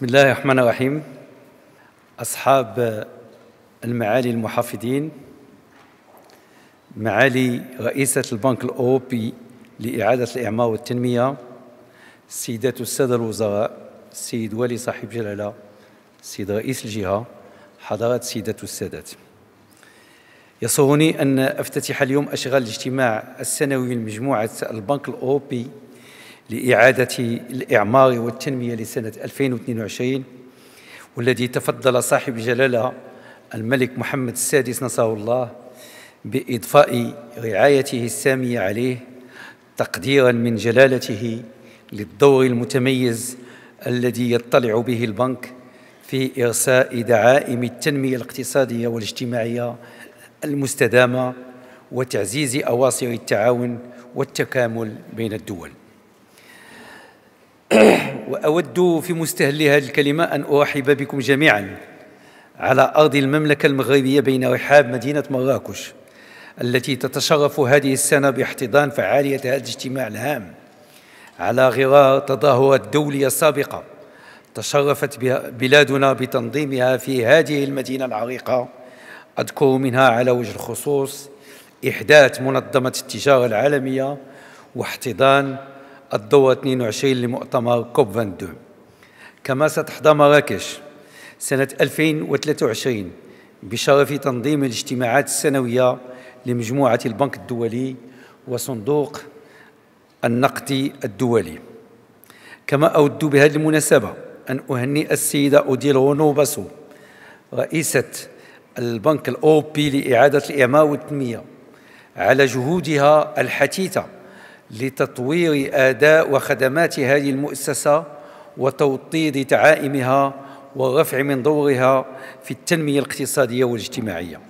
بسم الله الرحمن الرحيم. أصحاب المعالي المحافظين معالي رئيسة البنك الأوروبي لإعادة الإعمار والتنمية السيدات والسادة الوزراء السيد ولي صاحب جلالة السيد رئيس الجهة حضرات السيدات والسادات. يسرني أن أفتتح اليوم أشغال الاجتماع السنوي لمجموعة البنك الأوروبي لإعادة الإعمار والتنمية لسنة 2022 والذي تفضل صاحب الجلالة الملك محمد السادس نصره الله بإضفاء رعايته السامية عليه تقديرا من جلالته للدور المتميز الذي يطلع به البنك في إرساء دعائم التنمية الاقتصادية والاجتماعية المستدامة وتعزيز أواصر التعاون والتكامل بين الدول. وأود في مستهل هذه الكلمة أن أرحب بكم جميعا على أرض المملكة المغربية بين رحاب مدينة مراكش التي تتشرف هذه السنة باحتضان فعالية هذا الاجتماع الهام على غرار تظاهرات دولية سابقة تشرفت بلادنا بتنظيمها في هذه المدينة العريقة. أذكر منها على وجه الخصوص إحداث منظمة التجارة العالمية واحتضان الدورة 22 لمؤتمر كوب 22 كما ستحظى مراكش سنة 2023 بشرف تنظيم الاجتماعات السنوية لمجموعة البنك الدولي وصندوق النقد الدولي. كما أود بهذه المناسبة أن أهنئ السيدة أوديل غونوباسو رئيسة البنك الأوروبي لإعادة الإعمار والتنمية على جهودها الحثيثة لتطوير آداء وخدمات هذه المؤسسة وتوطيد تعائمها والرفع من دورها في التنمية الاقتصادية والاجتماعية.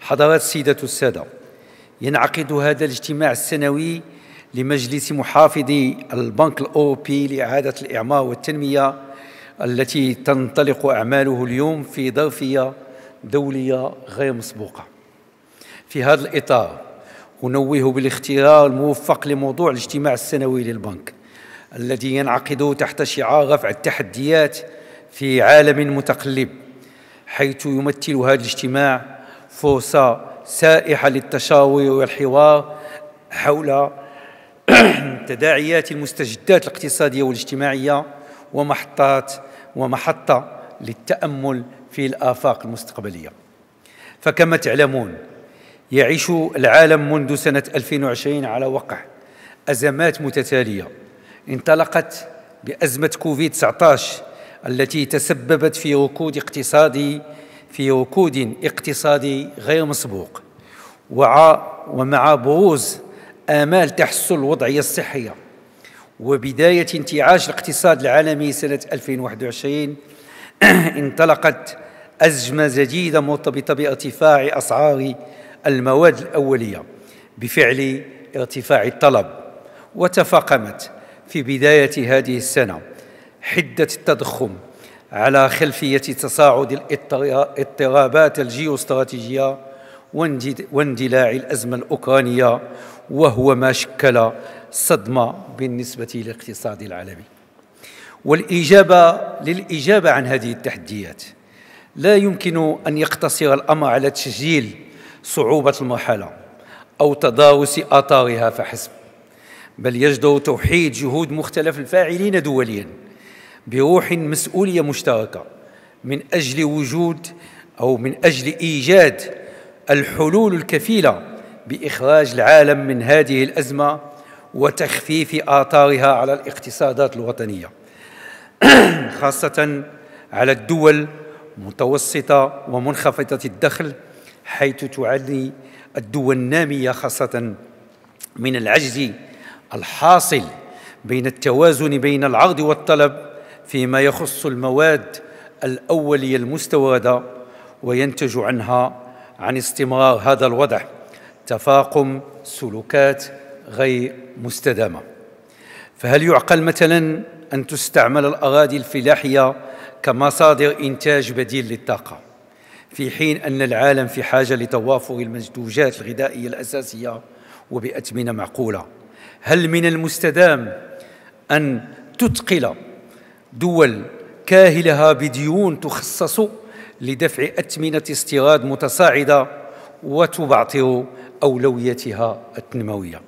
حضرات السيدات والساده ينعقد هذا الاجتماع السنوي لمجلس محافظي البنك الأوروبي لإعادة الإعمار والتنمية التي تنطلق أعماله اليوم في ظرفية دولية غير مسبوقة. في هذا الإطار أنوه بالاختيار الموفق لموضوع الاجتماع السنوي للبنك الذي ينعقد تحت شعار رفع التحديات في عالم متقلب حيث يمثل هذا الاجتماع فرصة سائحة للتشاور والحوار حول تداعيات المستجدات الاقتصادية والاجتماعية ومحطات ومحطة للتأمل في الآفاق المستقبلية. فكما تعلمون يعيش العالم منذ سنة 2020 على وقع. أزمات متتالية انطلقت بأزمة كوفيد 19 التي تسببت في ركود اقتصادي في ركود اقتصادي غير مسبوق. ومع بروز آمال تحسن الوضعية الصحية. وبداية انتعاش الاقتصاد العالمي سنة 2021 انطلقت أزمة جديدة مرتبطة بارتفاع أسعار المواد الأولية بفعل ارتفاع الطلب وتفاقمت في بداية هذه السنة حدة التضخم على خلفية تصاعد الاضطرابات الجيوستراتيجية واندلاع الأزمة الأوكرانية وهو ما شكل صدمة بالنسبة للاقتصاد العالمي. والإجابة للإجابة عن هذه التحديات لا يمكن أن يقتصر الأمر على تسجيل صعوبة المرحلة أو تدارس آثارها فحسب. بل يجدر توحيد جهود مختلف الفاعلين دوليا بروح مسؤولية مشتركة من أجل وجود أو من أجل إيجاد الحلول الكفيلة بإخراج العالم من هذه الأزمة وتخفيف آثارها على الاقتصادات الوطنية. خاصة على الدول متوسطة ومنخفضة الدخل حيث تعاني الدول النامية خاصة من العجز الحاصل بين التوازن بين العرض والطلب فيما يخص المواد الأولية المستوردة وينتج عنها عن استمرار هذا الوضع تفاقم سلوكات غير مستدامة. فهل يعقل مثلا أن تستعمل الأراضي الفلاحية كمصادر إنتاج بديل للطاقة؟ في حين أن العالم في حاجة لتوافر المنتوجات الغذائية الأساسية وبأثمنة معقولة. هل من المستدام أن تثقل دول وكاهلها بديون تخصص لدفع أثمنة استيراد متصاعدة وتبعثر أولويتها التنموية؟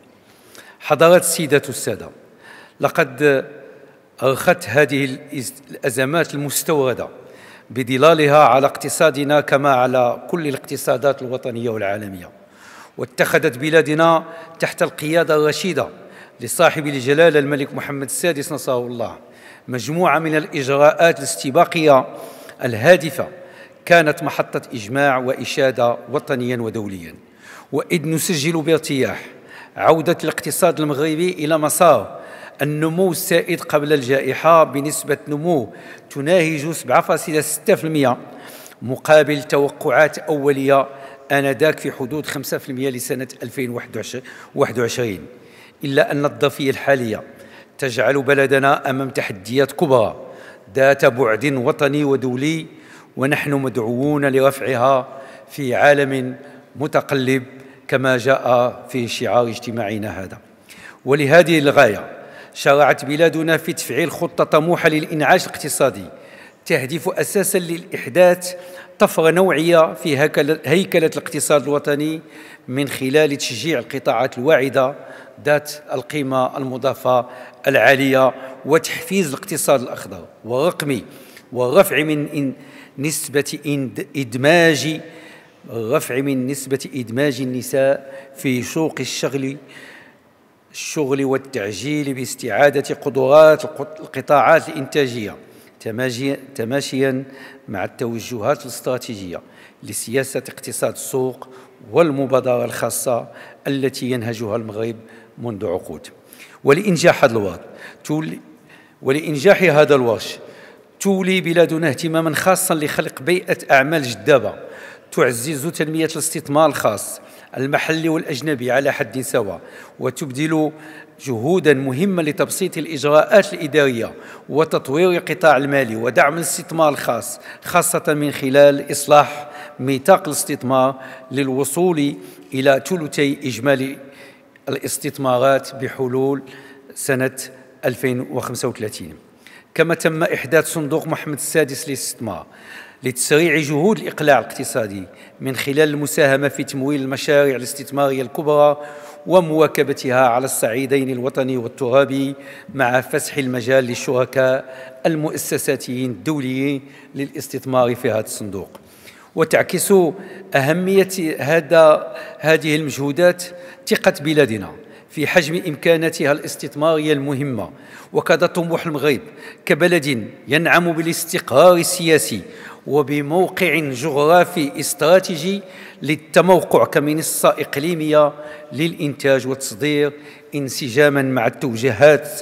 حضرات السيدات السادة لقد أرخت هذه الأزمات المستوردة بظلالها على اقتصادنا كما على كل الاقتصادات الوطنية والعالمية. واتخذت بلادنا تحت القيادة الرشيدة لصاحب الجلالة الملك محمد السادس نصره الله. مجموعة من الإجراءات الاستباقية الهادفة كانت محطة إجماع وإشادة وطنيا ودوليا. وإذ نسجل بارتياح عودة الاقتصاد المغربي إلى مسار النمو السائد قبل الجائحة بنسبة نمو تناهج 7.6% مقابل توقعات أولية آنذاك في حدود 5% لسنة 2021 إلا أن الظرفية الحالية تجعل بلدنا أمام تحديات كبرى ذات بعد وطني ودولي ونحن مدعوون لرفعها في عالم متقلب كما جاء في شعار اجتماعنا هذا. ولهذه الغاية شرعت بلادنا في تفعيل خطة طموحة للإنعاش الاقتصادي. تهدف أساسا للإحداث طفرة نوعية في هيكلة الاقتصاد الوطني من خلال تشجيع القطاعات الواعدة ذات القيمة المضافة العالية وتحفيز الاقتصاد الأخضر ورقمي والرفع من نسبة إدماج الرفع من نسبة إدماج النساء في سوق الشغل الشغل والتعجيل باستعادة قدرات القطاعات الإنتاجية تماشيا مع التوجهات الاستراتيجية لسياسة اقتصاد السوق والمبادرة الخاصة التي ينهجها المغرب منذ عقود. ولإنجاح هذا الوضع ولإنجاح هذا الورش تولي بلادنا اهتماما خاصا لخلق بيئة أعمال جذابة تعزز تنمية الاستثمار الخاص المحلي والأجنبي على حد سواء وتبذل جهودا مهمة لتبسيط الإجراءات الإدارية وتطوير القطاع المالي ودعم الاستثمار الخاص خاصة من خلال إصلاح ميثاق الاستثمار للوصول إلى ثلثي إجمالي الاستثمارات بحلول سنة 2035 كما تم إحداث صندوق محمد السادس للاستثمار. لتسريع جهود الإقلاع الاقتصادي من خلال المساهمة في تمويل المشاريع الاستثمارية الكبرى ومواكبتها على الصعيدين الوطني والترابي مع فسح المجال للشركاء المؤسساتيين الدوليين للاستثمار في هذا الصندوق. وتعكس أهمية هذا هذه المجهودات ثقة بلادنا في حجم إمكاناتها الاستثمارية المهمة. وكذا طموح المغرب كبلد ينعم بالاستقرار السياسي وبموقع جغرافي استراتيجي للتموقع كمنصة إقليمية للإنتاج والتصدير انسجاما مع التوجهات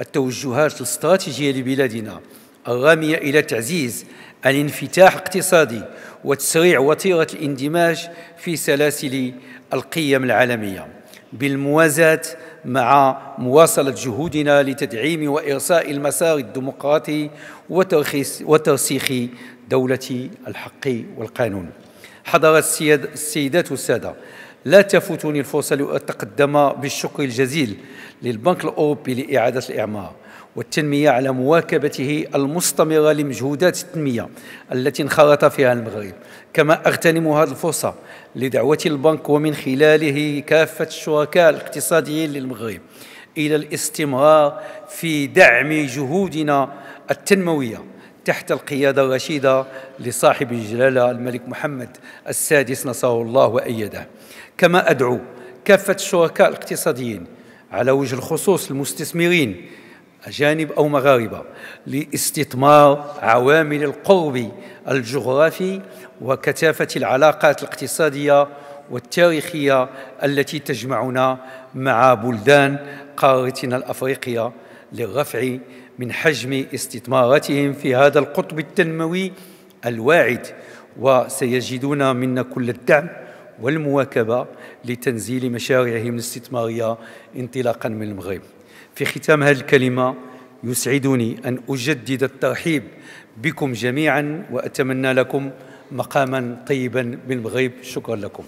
التوجهات الاستراتيجية لبلادنا. الرامية إلى تعزيز الانفتاح الاقتصادي وتسريع وتيرة الاندماج في سلاسل القيم العالمية. بالموازاة مع مواصلة جهودنا لتدعيم وإرساء المسار الديمقراطي وترسيخ دولة الحق والقانون. حضرات السيدات والسادة لا تفوتني الفرصة لأتقدم بالشكر الجزيل للبنك الأوروبي لإعادة الإعمار. والتنمية على مواكبته المستمرة لمجهودات التنمية التي انخرط فيها المغرب. كما أغتنم هذه الفرصة لدعوة البنك ومن خلاله كافة الشركاء الاقتصاديين للمغرب إلى الاستمرار في دعم جهودنا التنموية تحت القيادة الرشيدة لصاحب الجلالة الملك محمد السادس نصره الله وأيده. كما أدعو كافة الشركاء الاقتصاديين على وجه الخصوص المستثمرين أجانب أو مغاربة لاستثمار عوامل القرب الجغرافي وكثافة العلاقات الاقتصادية والتاريخية التي تجمعنا مع بلدان قارتنا الأفريقية للرفع من حجم استثماراتهم في هذا القطب التنموي الواعد. وسيجدون منا كل الدعم والمواكبة لتنزيل مشاريعهم الاستثمارية انطلاقا من المغرب. في ختام هذه الكلمة يسعدني أن أجدد الترحيب بكم جميعا وأتمنى لكم مقاما طيبا بالمغرب شكرا لكم.